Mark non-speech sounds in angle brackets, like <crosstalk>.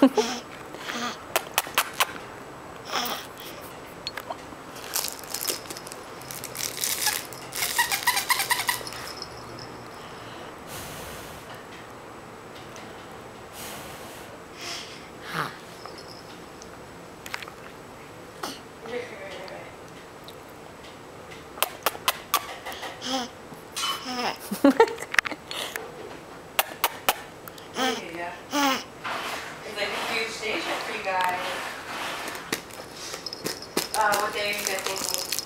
<laughs> It's guys. Uh, what day are you guys thinking?